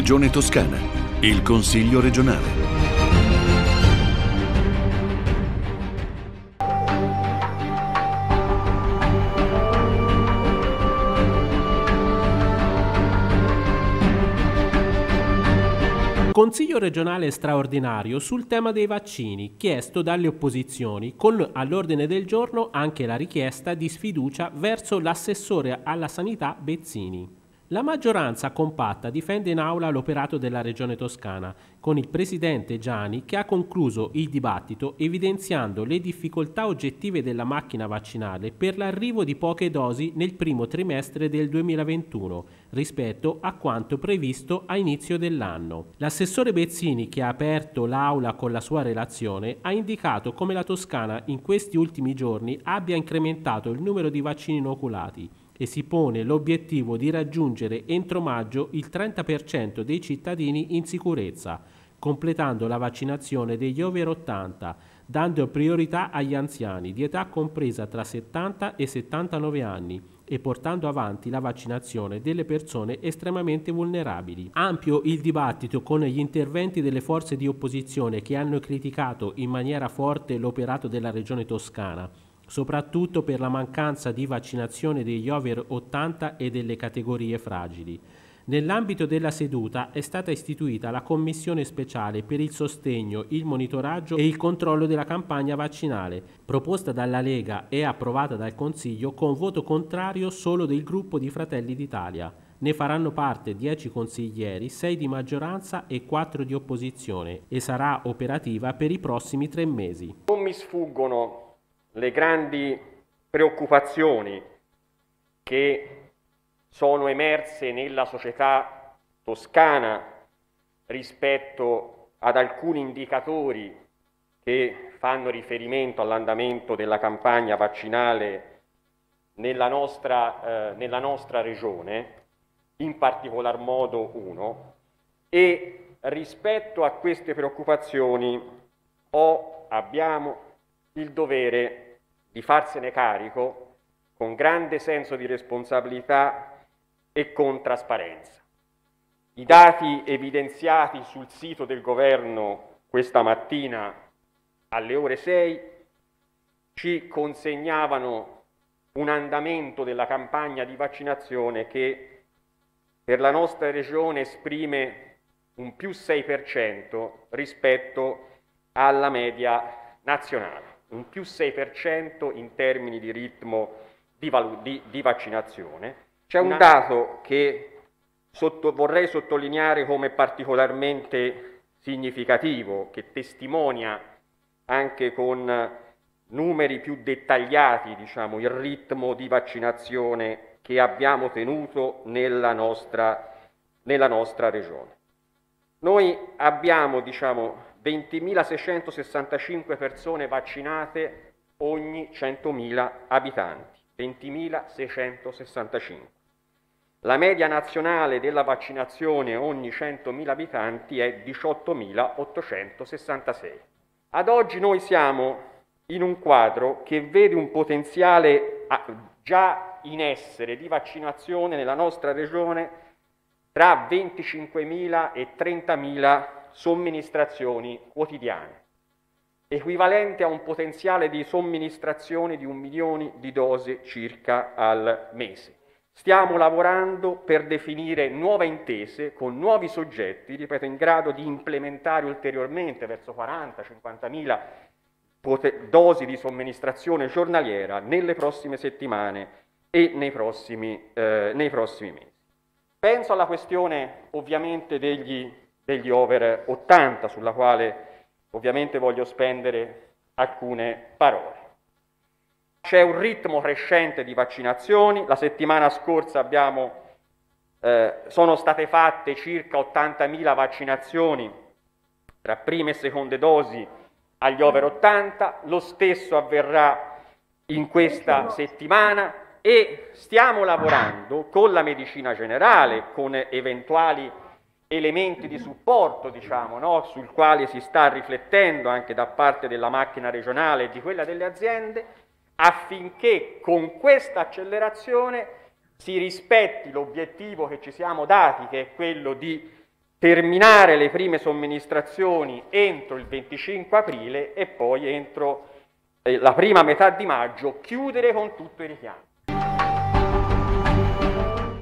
Regione Toscana, il Consiglio regionale. Consiglio regionale straordinario sul tema dei vaccini, chiesto dalle opposizioni, con all'ordine del giorno anche la richiesta di sfiducia verso l'assessore alla sanità Bezzini. La maggioranza compatta difende in aula l'operato della Regione Toscana, con il Presidente Gianni che ha concluso il dibattito evidenziando le difficoltà oggettive della macchina vaccinale per l'arrivo di poche dosi nel primo trimestre del 2021 rispetto a quanto previsto a inizio dell'anno. L'assessore Bezzini, che ha aperto l'aula con la sua relazione, ha indicato come la Toscana in questi ultimi giorni abbia incrementato il numero di vaccini inoculati e si pone l'obiettivo di raggiungere entro maggio il 30% dei cittadini in sicurezza, completando la vaccinazione degli over 80, dando priorità agli anziani di età compresa tra 70 e 79 anni e portando avanti la vaccinazione delle persone estremamente vulnerabili. Ampio il dibattito con gli interventi delle forze di opposizione che hanno criticato in maniera forte l'operato della regione toscana soprattutto per la mancanza di vaccinazione degli over 80 e delle categorie fragili. Nell'ambito della seduta è stata istituita la commissione speciale per il sostegno, il monitoraggio e il controllo della campagna vaccinale, proposta dalla Lega e approvata dal Consiglio con voto contrario solo del gruppo di Fratelli d'Italia. Ne faranno parte 10 consiglieri, 6 di maggioranza e 4 di opposizione e sarà operativa per i prossimi tre mesi. Non mi sfuggono le grandi preoccupazioni che sono emerse nella società toscana rispetto ad alcuni indicatori che fanno riferimento all'andamento della campagna vaccinale nella nostra, eh, nella nostra regione, in particolar modo uno, e rispetto a queste preoccupazioni ho, abbiamo il dovere di farsene carico con grande senso di responsabilità e con trasparenza. I dati evidenziati sul sito del governo questa mattina alle ore 6 ci consegnavano un andamento della campagna di vaccinazione che per la nostra regione esprime un più 6% rispetto alla media nazionale un più 6% in termini di ritmo di, di, di vaccinazione. C'è un dato che sotto, vorrei sottolineare come particolarmente significativo, che testimonia anche con numeri più dettagliati diciamo, il ritmo di vaccinazione che abbiamo tenuto nella nostra, nella nostra regione. Noi abbiamo diciamo, 20.665 persone vaccinate ogni 100.000 abitanti, 20.665. La media nazionale della vaccinazione ogni 100.000 abitanti è 18.866. Ad oggi noi siamo in un quadro che vede un potenziale ah, già in essere di vaccinazione nella nostra regione tra 25.000 e 30.000 somministrazioni quotidiane, equivalente a un potenziale di somministrazione di un milione di dosi circa al mese. Stiamo lavorando per definire nuove intese con nuovi soggetti, ripeto, in grado di implementare ulteriormente verso 40-50 mila dosi di somministrazione giornaliera nelle prossime settimane e nei prossimi, eh, nei prossimi mesi. Penso alla questione ovviamente degli degli over 80, sulla quale ovviamente voglio spendere alcune parole. C'è un ritmo crescente di vaccinazioni, la settimana scorsa abbiamo, eh, sono state fatte circa 80.000 vaccinazioni tra prime e seconde dosi agli over 80, lo stesso avverrà in questa settimana e stiamo lavorando con la medicina generale, con eventuali elementi di supporto, diciamo, no? sul quale si sta riflettendo anche da parte della macchina regionale e di quella delle aziende, affinché con questa accelerazione si rispetti l'obiettivo che ci siamo dati, che è quello di terminare le prime somministrazioni entro il 25 aprile e poi entro eh, la prima metà di maggio chiudere con tutto il richiamo.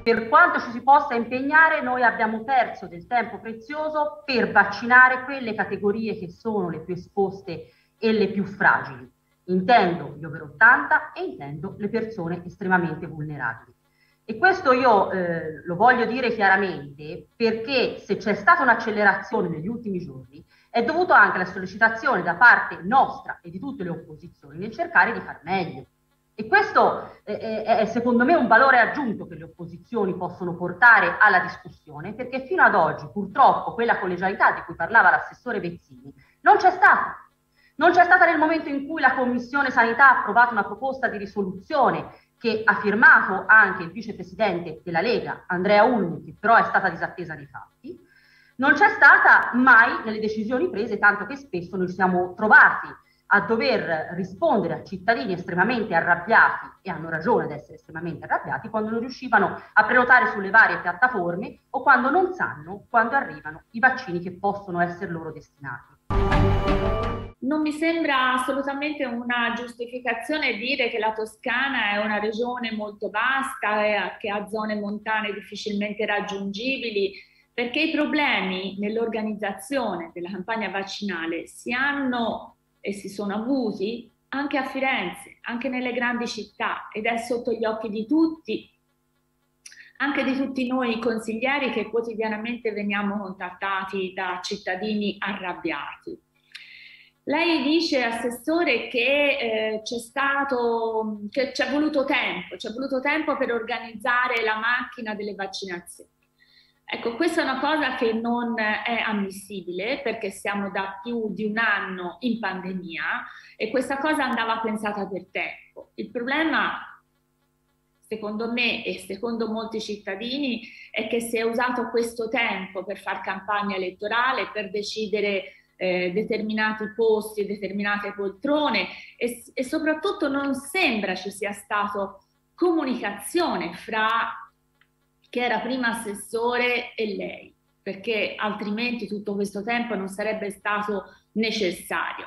Per quanto ci si possa impegnare, noi abbiamo perso del tempo prezioso per vaccinare quelle categorie che sono le più esposte e le più fragili. Intendo gli over 80 e intendo le persone estremamente vulnerabili. E questo io eh, lo voglio dire chiaramente perché se c'è stata un'accelerazione negli ultimi giorni è dovuto anche alla sollecitazione da parte nostra e di tutte le opposizioni nel cercare di far meglio. E questo è, è, secondo me un valore aggiunto che le opposizioni possono portare alla discussione, perché fino ad oggi purtroppo quella collegialità di cui parlava l'assessore Vezzini non c'è stata. Non c'è stata nel momento in cui la Commissione Sanità ha approvato una proposta di risoluzione che ha firmato anche il vicepresidente della Lega, Andrea Ulmi, che però è stata disattesa nei fatti. Non c'è stata mai nelle decisioni prese, tanto che spesso noi siamo trovati a dover rispondere a cittadini estremamente arrabbiati, e hanno ragione ad essere estremamente arrabbiati, quando non riuscivano a prenotare sulle varie piattaforme o quando non sanno quando arrivano i vaccini che possono essere loro destinati. Non mi sembra assolutamente una giustificazione dire che la Toscana è una regione molto vasta, che ha zone montane difficilmente raggiungibili, perché i problemi nell'organizzazione della campagna vaccinale si hanno e si sono avuti anche a Firenze, anche nelle grandi città ed è sotto gli occhi di tutti, anche di tutti noi consiglieri che quotidianamente veniamo contattati da cittadini arrabbiati. Lei dice, Assessore, che eh, c'è stato, che ci è voluto tempo, ci è voluto tempo per organizzare la macchina delle vaccinazioni. Ecco, questa è una cosa che non è ammissibile perché siamo da più di un anno in pandemia e questa cosa andava pensata per tempo. Il problema, secondo me e secondo molti cittadini, è che si è usato questo tempo per fare campagna elettorale, per decidere eh, determinati posti e determinate poltrone e, e soprattutto non sembra ci sia stato comunicazione fra che era prima assessore e lei, perché altrimenti tutto questo tempo non sarebbe stato necessario.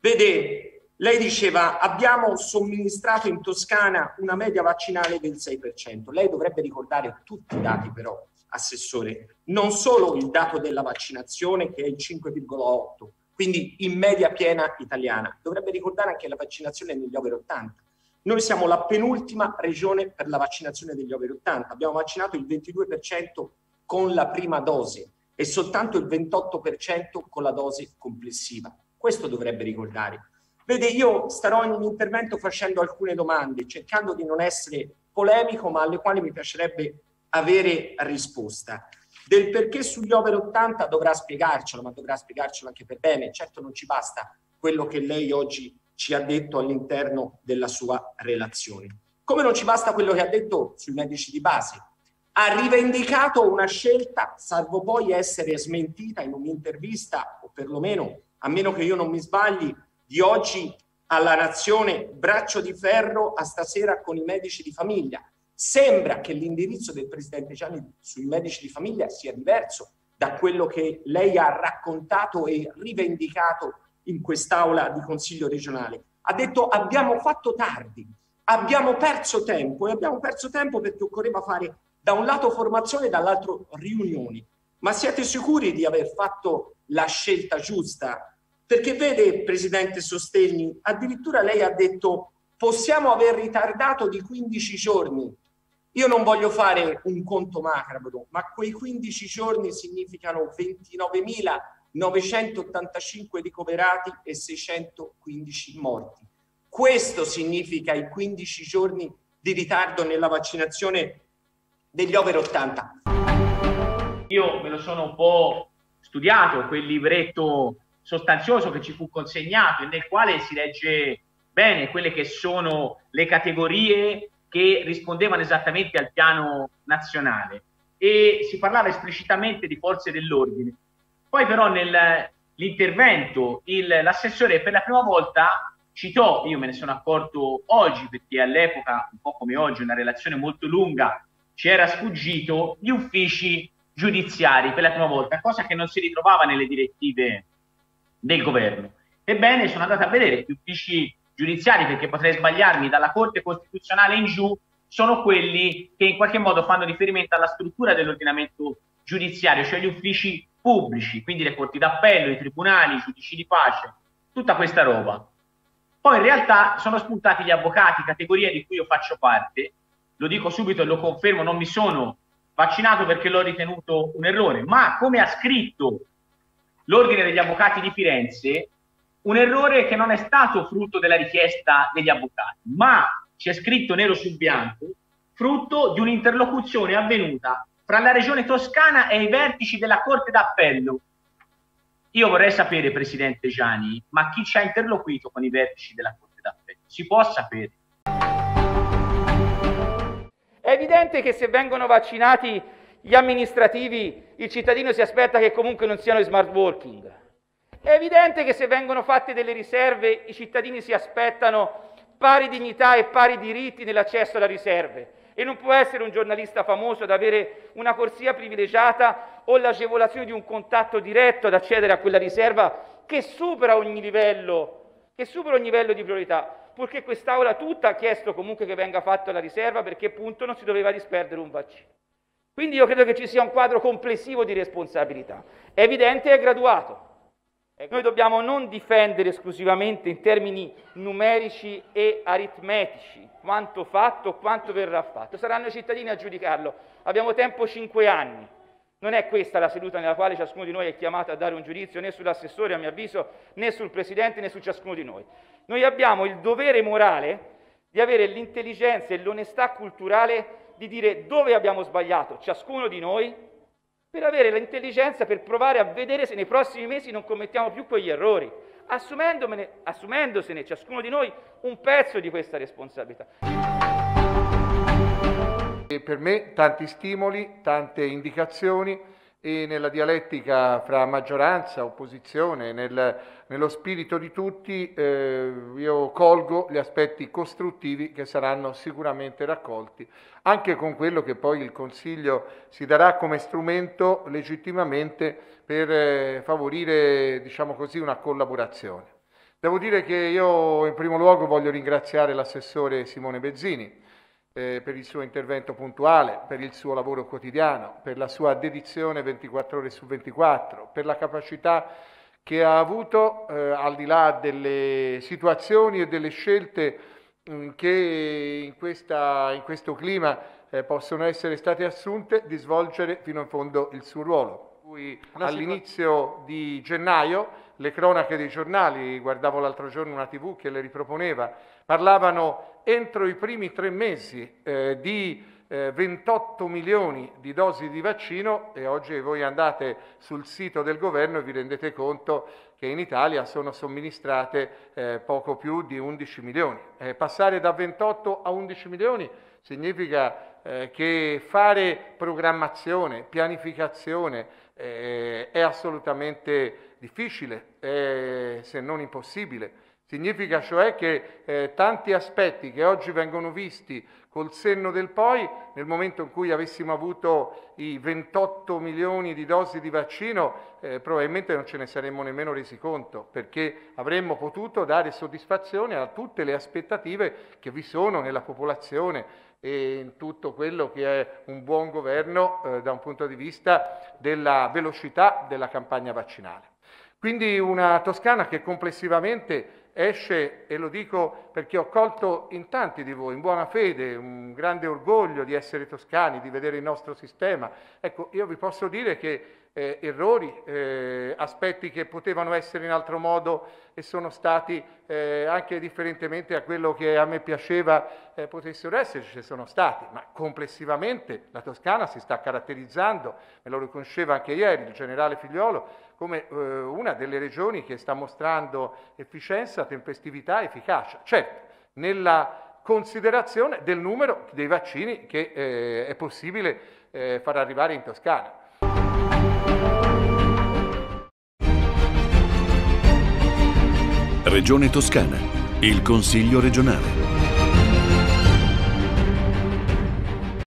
Vede, lei diceva abbiamo somministrato in Toscana una media vaccinale del 6%. Lei dovrebbe ricordare tutti i dati però, assessore, non solo il dato della vaccinazione che è il 5,8, quindi in media piena italiana, dovrebbe ricordare anche la vaccinazione negli over 80 noi siamo la penultima regione per la vaccinazione degli over 80. Abbiamo vaccinato il 22% con la prima dose e soltanto il 28% con la dose complessiva. Questo dovrebbe ricordare. Vede, io starò in un intervento facendo alcune domande, cercando di non essere polemico, ma alle quali mi piacerebbe avere risposta. Del perché sugli over 80 dovrà spiegarcelo, ma dovrà spiegarcelo anche per bene. Certo non ci basta quello che lei oggi ci ha detto all'interno della sua relazione. Come non ci basta quello che ha detto sui medici di base, ha rivendicato una scelta, salvo poi essere smentita in un'intervista, o perlomeno, a meno che io non mi sbagli, di oggi alla Nazione braccio di ferro a stasera con i medici di famiglia. Sembra che l'indirizzo del Presidente Gianni sui medici di famiglia sia diverso da quello che lei ha raccontato e rivendicato in quest'aula di consiglio regionale. Ha detto abbiamo fatto tardi, abbiamo perso tempo e abbiamo perso tempo perché occorreva fare da un lato formazione e dall'altro riunioni. Ma siete sicuri di aver fatto la scelta giusta? Perché vede, Presidente Sostegni, addirittura lei ha detto possiamo aver ritardato di 15 giorni. Io non voglio fare un conto macabro, ma quei 15 giorni significano 29.000 985 ricoverati e 615 morti. Questo significa i 15 giorni di ritardo nella vaccinazione degli over 80. Io me lo sono un po' studiato, quel libretto sostanzioso che ci fu consegnato e nel quale si legge bene quelle che sono le categorie che rispondevano esattamente al piano nazionale e si parlava esplicitamente di forze dell'ordine poi però nell'intervento l'assessore per la prima volta citò, io me ne sono accorto oggi perché all'epoca, un po' come oggi, una relazione molto lunga, ci era sfuggito, gli uffici giudiziari per la prima volta, cosa che non si ritrovava nelle direttive del governo. Ebbene, sono andato a vedere gli uffici giudiziari, perché potrei sbagliarmi, dalla Corte Costituzionale in giù, sono quelli che in qualche modo fanno riferimento alla struttura dell'ordinamento giudiziario, cioè gli uffici pubblici, quindi le corti d'appello, i tribunali, i giudici di pace, tutta questa roba. Poi in realtà sono spuntati gli avvocati, categoria di cui io faccio parte, lo dico subito e lo confermo, non mi sono vaccinato perché l'ho ritenuto un errore, ma come ha scritto l'Ordine degli Avvocati di Firenze, un errore che non è stato frutto della richiesta degli avvocati, ma c'è scritto nero su bianco, frutto di un'interlocuzione avvenuta fra la regione toscana e i vertici della Corte d'Appello. Io vorrei sapere, Presidente Gianni, ma chi ci ha interloquito con i vertici della Corte d'Appello? Si può sapere? È evidente che se vengono vaccinati gli amministrativi, il cittadino si aspetta che comunque non siano smart working. È evidente che se vengono fatte delle riserve i cittadini si aspettano pari dignità e pari diritti nell'accesso alle riserve. E non può essere un giornalista famoso ad avere una corsia privilegiata o l'agevolazione di un contatto diretto ad accedere a quella riserva che supera ogni livello, che supera ogni livello di priorità purché quest'Aula tutta ha chiesto comunque che venga fatta la riserva perché appunto non si doveva disperdere un vaccino. Quindi io credo che ci sia un quadro complessivo di responsabilità. È evidente e graduato. Noi dobbiamo non difendere esclusivamente in termini numerici e aritmetici quanto fatto, quanto verrà fatto. Saranno i cittadini a giudicarlo. Abbiamo tempo cinque anni. Non è questa la seduta nella quale ciascuno di noi è chiamato a dare un giudizio né sull'assessore, a mio avviso, né sul Presidente, né su ciascuno di noi. Noi abbiamo il dovere morale di avere l'intelligenza e l'onestà culturale di dire dove abbiamo sbagliato ciascuno di noi, per avere l'intelligenza per provare a vedere se nei prossimi mesi non commettiamo più quegli errori, assumendosene ciascuno di noi un pezzo di questa responsabilità. E per me tanti stimoli, tante indicazioni e nella dialettica fra maggioranza, opposizione, nel, nello spirito di tutti, eh, io colgo gli aspetti costruttivi che saranno sicuramente raccolti, anche con quello che poi il Consiglio si darà come strumento legittimamente per eh, favorire, diciamo così, una collaborazione. Devo dire che io in primo luogo voglio ringraziare l'assessore Simone Bezzini, eh, per il suo intervento puntuale, per il suo lavoro quotidiano, per la sua dedizione 24 ore su 24, per la capacità che ha avuto, eh, al di là delle situazioni e delle scelte mh, mm, che in, questa, in, questo clima eh, possono essere state assunte, di svolgere fino in fondo il suo ruolo. All'inizio di gennaio le cronache dei giornali, guardavo l'altro giorno una tv che le riproponeva, parlavano entro i primi tre mesi eh, di eh, 28 milioni di dosi di vaccino e oggi voi andate sul sito del governo e vi rendete conto che in Italia sono somministrate eh, poco più di 11 milioni. Eh, passare da 28 a 11 milioni significa eh, che fare programmazione, pianificazione eh, è assolutamente difficile, eh, se non impossibile. Significa cioè che eh, tanti aspetti che oggi vengono visti col senno del poi, nel momento in cui avessimo avuto i 28 milioni di dosi di vaccino, eh, probabilmente non ce ne saremmo nemmeno resi conto, perché avremmo potuto dare soddisfazione a tutte le aspettative che vi sono nella popolazione e in tutto quello che è un buon governo eh, da un punto di vista della velocità della campagna vaccinale. Quindi una Toscana che complessivamente esce, e lo dico perché ho colto in tanti di voi, in buona fede, un grande orgoglio di essere toscani, di vedere il nostro sistema. Ecco, io vi posso dire che eh, errori, eh, aspetti che potevano essere in altro modo e sono stati eh, anche differentemente a quello che a me piaceva eh, potessero essere, ci sono stati, ma complessivamente la Toscana si sta caratterizzando, me lo riconosceva anche ieri il generale Figliolo, come eh, una delle regioni che sta mostrando efficienza, tempestività, efficacia. Certo, nella considerazione del numero dei vaccini che eh, è possibile far arrivare in Toscana. Regione Toscana, il Consiglio regionale.